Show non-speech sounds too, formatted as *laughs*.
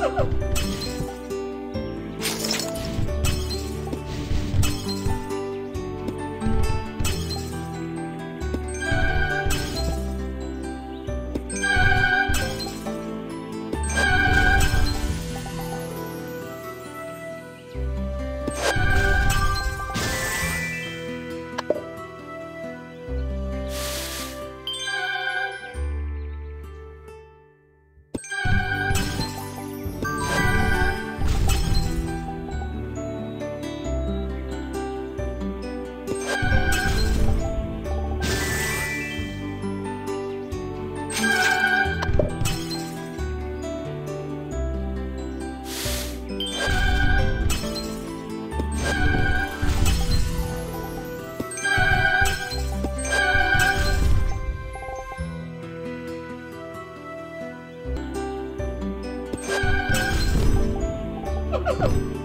Ha ha ha! You *laughs*